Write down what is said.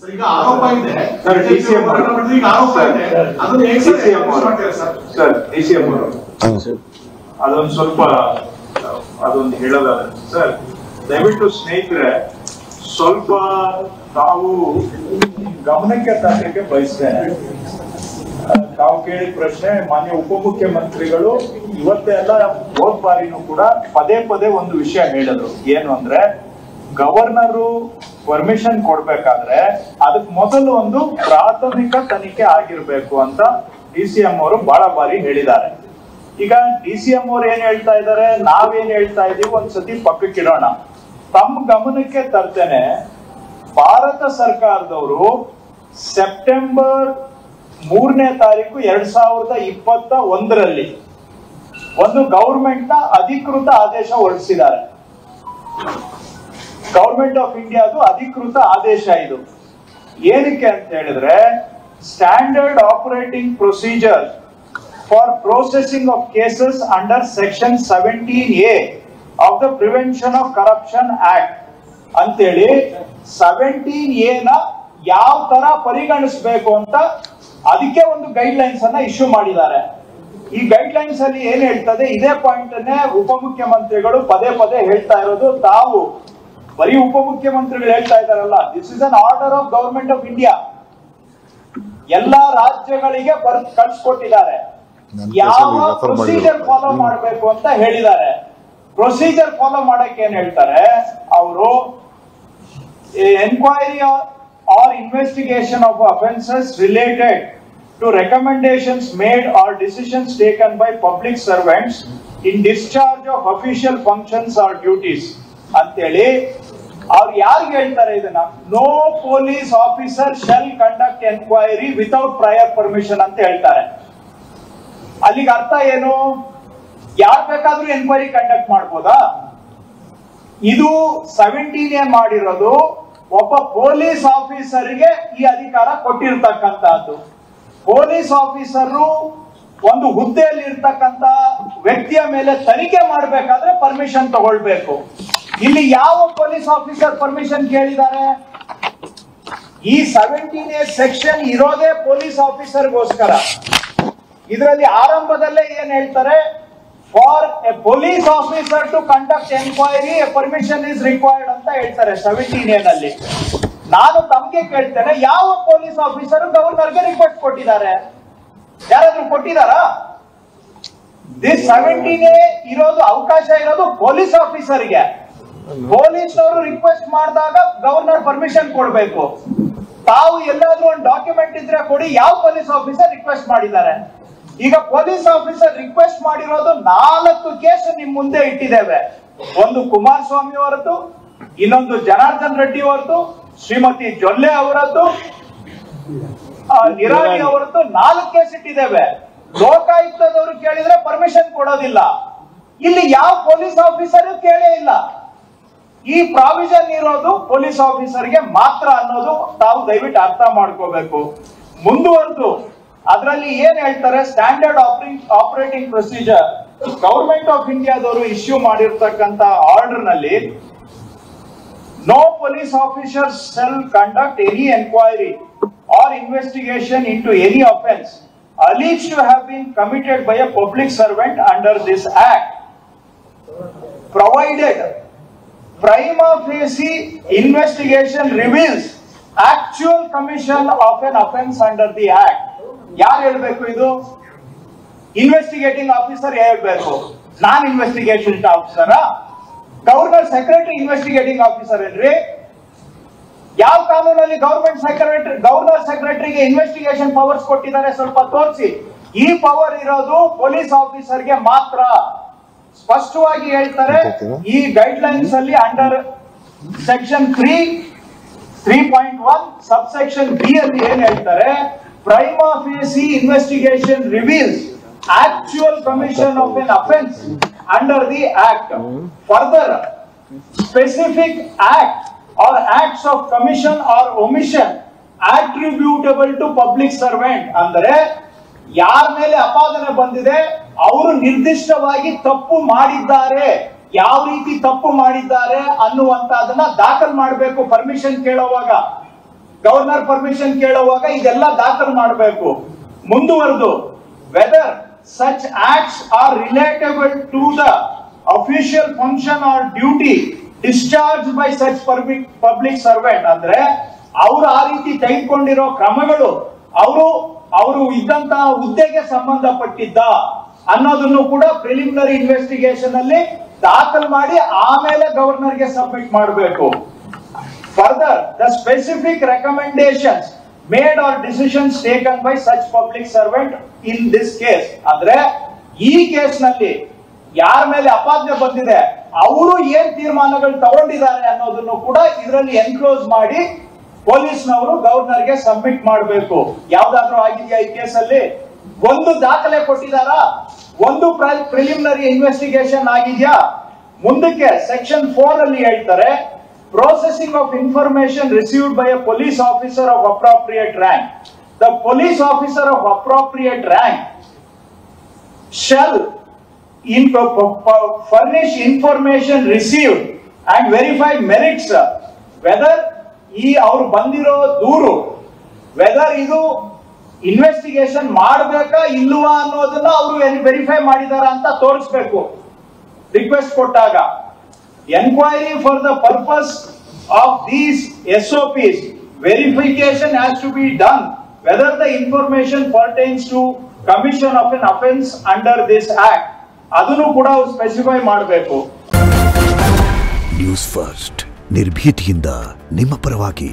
Sir, ಈಗ ಆರೋಪ ಇದೆ. ಸರ್, ಅವರು. ಈಗ ಆರೋಪ ಇದೆ. ಅದನ್ನ ಹೇಗೆ sir DCM sir? Sir D C M ಅವರು. ಅದೊಂದು ಸ್ವಲ್ಪ ಅದೊಂದು ಹೇಳೋದಾದ್ರೆ ಸರ್ ದಯವಿಟ್ಟು ಸ್ನೇಹಿತರೆ ಸ್ವಲ್ಪ ತಾವು ಗಮನಕ್ಕೆ ತರಲಿಕ್ಕೆ ಬಯಸ್ತೇನೆ. ತಾವು ಕೇಳಿದ ಪ್ರಶ್ನೆ ಮಾನ್ಯ ಉಪಮುಖ್ಯಮಂತ್ರಿಗಳು ಇವತ್ತೆಲ್ಲ ಹೋದ್ ಬಾರಿನೂ ಕೂಡ ಪದೇ ಪದೇ ಒಂದು ವಿಷಯ ಹೇಳಿದ್ರು. ಏನು ಅಂದ್ರೆ ಗವರ್ನರು ಪರ್ಮಿಷನ್ ಕೊಡ್ಬೇಕಾದ್ರೆ ಅದಕ್ ಮೊದಲು ಒಂದು ಪ್ರಾಥಮಿಕ ತನಿಖೆ ಆಗಿರ್ಬೇಕು ಅಂತ ಡಿ ಸಿ ಎಂ ಅವರು ಬಹಳ ಬಾರಿ ಹೇಳಿದ್ದಾರೆ. ಈಗ ಡಿ ಸಿ ಎಂ ಅವ್ರು ಏನ್ ಹೇಳ್ತಾ ಇದ್ದಾರೆ? ನಾವೇನ್ ಹೇಳ್ತಾ ಇದೀವಿ? ಒಂದ್ಸತಿ ಪಕ್ಕಕ್ಕಿಡೋಣ ತಮ್ಮ ಗಮನಕ್ಕೆ ತರ್ತೇನೆ, ಭಾರತ ಸರ್ಕಾರದವರು ಸೆಪ್ಟೆಂಬರ್ ಮೂರನೇ ತಾರೀಕು ಎರಡ್ ಸಾವಿರದ ಇಪ್ಪತ್ತ ಒಂದರಲ್ಲಿ ಒಂದು ಗೌರ್ಮೆಂಟ್ನ ಅಧಿಕೃತ ಆದೇಶ ಹೊರಡಿಸಿದ್ದಾರೆ. ಗೌರ್ಮೆಂಟ್ ಆಫ್ ಇಂಡಿಯಾದು ಅಧಿಕೃತ ಆದೇಶ ಇದು. ಏನಕ್ಕೆ ಅಂತ ಹೇಳಿದ್ರೆ standard operating procedure for processing of cases under section seventeen A of the prevention of corruption act ಅಂತೇಳಿ ಸೆವೆಂಟೀನ್ ಎ ನ ಯಾವ ತರ ಪರಿಗಣಿಸಬೇಕು ಅಂತ ಅದಕ್ಕೆ ಒಂದು ಗೈಡ್ ಲೈನ್ಸ್ ಅನ್ನ ಇಶ್ಯೂ ಮಾಡಿದ್ದಾರೆ. ಈ ಗೈಡ್ ಲೈನ್ಸ್ ಅಲ್ಲಿ ಏನ್ ಹೇಳ್ತದೆ? ಇದೇ ಪಾಯಿಂಟ್ ಅನ್ನೇ ಉಪಮುಖ್ಯಮಂತ್ರಿಗಳು ಪದೇ ಪದೇ ಹೇಳ್ತಾ ಇರೋದು ತಾವು ಬರೀ ಉಪಮುಖ್ಯಮಂತ್ರಿಗಳು ಹೇಳ್ತಾ ಇದಾರಲ್ಲ this is an order of government of India ಎಲ್ಲಾ ರಾಜ್ಯಗಳಿಗೆ ಬರ್ ಕಳ್ಸಿಕೊಟ್ಟಿದ್ದಾರೆ. ಯಾವ ಪ್ರೊಸೀಜರ್ ಫಾಲೋ ಮಾಡಬೇಕು ಅಂತ ಹೇಳಿದ್ದಾರೆ. ಪ್ರೊಸೀಜರ್ ಫಾಲೋ ಮಾಡಕ್ಕೆ ಏನ್ ಹೇಳ್ತಾರೆ? ಅವರು enquiry or investigation of offences related to recommendations made or decisions taken by public servants in discharge of official functions or duties ಅಂತೇಳಿ ಅವ್ರು ಯಾರಿಗೆ ಹೇಳ್ತಾರೆ ಇದನ್ನ? No police officer shall conduct enquiry without prior permission ಅಂತ ಹೇಳ್ತಾರೆ. ಅಲ್ಲಿಗೆ ಅರ್ಥ ಏನು? ಯಾರ್ ಬೇಕಾದ್ರೂ ಎನ್ಕ್ವೈರಿ ಕಂಡಕ್ಟ್ ಮಾಡ್ಬೋದಾ? ಇದು ಸೆವೆಂಟೀನ್ ಎ ಮಾಡಿರೋದು ಒಬ್ಬ ಪೊಲೀಸ್ ಆಫೀಸರ್ಗೆ ಈ ಅಧಿಕಾರ ಕೊಟ್ಟಿರ್ತಕ್ಕಂತಹದ್ದು ಪೊಲೀಸ್ ಆಫೀಸರು ಒಂದು ಹುದ್ದೆಯಲ್ಲಿ ಇರ್ತಕ್ಕಂತ ವ್ಯಕ್ತಿಯ ಮೇಲೆ ತನಿಖೆ ಮಾಡಬೇಕಾದ್ರೆ ಪರ್ಮಿಷನ್ ತಗೊಳ್ಬೇಕು. ಇಲ್ಲಿ ಯಾವ ಪೊಲೀಸ್ ಆಫೀಸರ್ ಪರ್ಮಿಷನ್ ಕೇಳಿದ್ದಾರೆ? ಈ ಸೆವೆಂಟೀನ್ ಎ ಸೆಕ್ಷನ್ ಇರೋದೇ ಪೊಲೀಸ್ ಆಫೀಸರ್ಗೋಸ್ಕರ. ಇದರಲ್ಲಿ ಆರಂಭದಲ್ಲೇ ಏನ್ ಹೇಳ್ತಾರೆ? For a police officer to conduct enquiry permission is required ಅಂತ ಹೇಳ್ತಾರೆ ಸೆವೆಂಟೀನ್ನಲ್ಲಿ. ನಾನು ತಮ್ಗೆ ಕೇಳ್ತೇನೆ, ಯಾವ ಪೊಲೀಸ್ ಆಫೀಸರ್ ಗವರ್ನರ್ಗೆ ರಿಕ್ವೆಸ್ಟ್ ಕೊಟ್ಟಿದ್ದಾರೆ? ಯಾರಾದ್ರೂ ಕೊಟ್ಟಿದಾರಾ ದಿಸ್ ಸೆವೆಂಟೀನ್ ಇರೋದು, ಅವಕಾಶ ಇರೋದು ಪೊಲೀಸ್ ಆಫೀಸರ್ಗೆ. ಪೊಲೀಸ್ನವರು ರಿಕ್ವೆಸ್ಟ್ ಮಾಡಿದಾಗ ಗವರ್ನರ್ ಪರ್ಮಿಷನ್ ಕೊಡ್ಬೇಕು. ತಾವು ಎಲ್ಲಾದ್ರೂ ಒಂದು ಡಾಕ್ಯುಮೆಂಟ್ ಇದ್ರೆ ಕೊಡಿ, ಯಾವ ಪೊಲೀಸ್ ಆಫೀಸರ್ ರಿಕ್ವೆಸ್ಟ್ ಮಾಡಿದ್ದಾರೆ. ಈಗ ಪೊಲೀಸ್ ಆಫೀಸರ್ ರಿಕ್ವೆಸ್ಟ್ ಮಾಡಿರೋದು ನಾಲ್ಕು ಕೇಸ್ ನಿಮ್ ಮುಂದೆ ಇಟ್ಟಿದ್ದೇವೆ. ಒಂದು ಕುಮಾರಸ್ವಾಮಿ ಅವರದ್ದು, ಇನ್ನೊಂದು ಜನಾರ್ದನ್ ರೆಡ್ಡಿ ಅವರದ್ದು, ಶ್ರೀಮತಿ ಜೊಲ್ಲೆ ಅವರದ್ದು ನಿರಾಣಿ ಅವರದ್ದು ನಾಲ್ಕು ಕೇಸ್ ಇಟ್ಟಿದ್ದೇವೆ. ಲೋಕಾಯುಕ್ತದವರು ಕೇಳಿದ್ರೆ ಪರ್ಮಿಷನ್ ಕೊಡೋದಿಲ್ಲ. ಇಲ್ಲಿ ಯಾವ ಪೊಲೀಸ್ ಆಫೀಸರ್ ಕೇಳೇ ಇಲ್ಲ. ಈ ಪ್ರಾವಿಷನ್ ಇರೋದು ಪೊಲೀಸ್ ಆಫೀಸರ್ಗೆ ಮಾತ್ರ ಅನ್ನೋದು ತಾವು ದಯವಿಟ್ಟು ಅರ್ಥ ಮಾಡ್ಕೋಬೇಕು. ಮುಂದುವರೆದು, ಅದರಲ್ಲಿ ಏನ್ ಹೇಳ್ತಾರೆ? Standard operating procedure government of ಇಂಡಿಯಾದವರು ಇಶ್ಯೂ ಮಾಡಿರ್ತಕ್ಕಂತ ಆರ್ಡರ್ನಲ್ಲಿ no police officer shall conduct any enquiry or investigation into any offence alleged to have been committed by a public servant under this act provided prima facie investigation reveals actual commission of an offense under the act. ಯಾರು ಹೇಳಬೇಕು ಇದು? Investigating officer ಹೇಳಬೇಕು? ನಾನ್ investigation officer governor secretary investigating officer ಏನ್ರಿ? ಯಾವ ಕಾನೂನಲ್ಲಿ government secretary governor ಸೆಕ್ರೆಟರಿಗೆ investigation powers ಕೊಟ್ಟಿದ್ದಾರೆ ಸ್ವಲ್ಪ ತೋರಿಸಿ. ಈ ಪವರ್ ಇರೋದು ಪೊಲೀಸ್ ಆಫೀಸರ್ಗೆ ಮಾತ್ರ. ಸ್ಪಷ್ಟವಾಗಿ ಹೇಳ್ತಾರೆ ಈ ಗೈಡ್ ಲೈನ್ಸ್ ಅಲ್ಲಿ under section three three point one sub section B ಅಲ್ಲಿ ಏನ್ ಹೇಳ್ತಾರೆ prima facie investigation reveals actual commission of an offence under the act further specific act or acts of commission or omission attributable to public servant ಅಂದರೆ ಯಾರ ಮೇಲೆ ಅಪಾದನೆ ಬಂದಿದೆ ಅವರು ನಿರ್ದಿಷ್ಟವಾಗಿ ತಪ್ಪು ಮಾಡಿದ್ದಾರೆ. ಯಾವ ರೀತಿ ತಪ್ಪು ಮಾಡಿದ್ದಾರೆ ಅನ್ನುವಂತದನ್ನ ದಾಖಲ್ ಮಾಡಬೇಕು ಪರ್ಮಿಷನ್ ಕೇಳುವಾಗ. ಗವರ್ನರ್ ಪರ್ಮಿಷನ್ ಕೇಳುವಾಗ ಇದೆಲ್ಲ ದಾಖಲ್ ಮಾಡಬೇಕು. ಮುಂದುವರೆದು whether such acts are relatable to the official function or duty discharge by such public servant ಅಂದ್ರೆ, ಅವರು ಆ ರೀತಿ ತೆಗೆದುಕೊಂಡಿರೋ ಕ್ರಮಗಳು, ಅವರು ಅವರು ಇದ್ದಂತಹ ಹುದ್ದೆಗೆ ಸಂಬಂಧಪಟ್ಟಿದ್ದ ಅನ್ನೋದನ್ನು ಕೂಡ ಪ್ರಿಲಿಮಿನರಿ ಇನ್ವೆಸ್ಟಿಗೇಷನ್ ಅಲ್ಲಿ ದಾಖಲು ಮಾಡಿ ಆಮೇಲೆ ಗವರ್ನರ್ಗೆ ಸಬ್ಮಿಟ್ ಮಾಡಬೇಕು. Further the specific recommendations made or decisions taken by such public servant in this case ಅಂದ್ರೆ ಈ ಕೇಸ್ನಲ್ಲಿ ಯಾರ ಮೇಲೆ ಅಪಾದನೆ ಬಂದಿದೆ, ಅವರು ಏನ್ ತೀರ್ಮಾನಗಳು ತಗೊಂಡಿದ್ದಾರೆ ಅನ್ನೋದನ್ನು ಕೂಡ ಇದರಲ್ಲಿ ಎನ್ಕ್ಲೋಸ್ ಮಾಡಿ ಪೊಲೀಸ್ನವರು ಗವರ್ನರ್ಗೆ ಸಬ್ಮಿಟ್ ಮಾಡಬೇಕು. ಯಾವ್ದಾದ್ರೂ ಆಗಿದೆಯಾ ಈ ಕೇಸಲ್ಲಿ ಒಂದು ದಾಖಲೆ ಕೊಟ್ಟಿದಾರಾ? ಒಂದು ಪ್ರಿಲಿಮಿನರಿ ಇನ್ವೆಸ್ಟಿಗೇಷನ್ ಆಗಿದೆಯಾ? ಮುಂದಕ್ಕೆ ಸೆಕ್ಷನ್ ಫೋರ್ ಅಲ್ಲಿ ಹೇಳ್ತಾರೆ processing of information received by a police officer of appropriate rank the police officer of appropriate rank shall furnish information received and verify merits whether ಈ ಅವರು ಬಂದಿರೋ ದೂರು ವೆದರ್ ಇದು ಇನ್ವೆಸ್ಟಿಗೇಷನ್ ಮಾಡಬೇಕಾ ಇಲ್ವಾ ಅನ್ನೋದನ್ನ ಅವರು ವೆರಿಫೈ ಮಾಡಿದಾರ ಅಂತ ತೋರಿಸ್ಬೇಕು. ರಿಕ್ವೆಸ್ಟ್ ಕೊಟ್ಟಾಗ. Enquiry for the purpose of these S O verification has to be done whether the information pertains to commission of an offence under this act ಅದನ್ನು ಕೂಡ ಸ್ಪೆಸಿಫೈ ಮಾಡಬೇಕು. ನ್ಯೂಸ್ ಫಸ್ಟ್ ನಿರ್ಭೀತಿಯಿಂದ ನಿಮ್ಮ ಪರವಾಗಿ.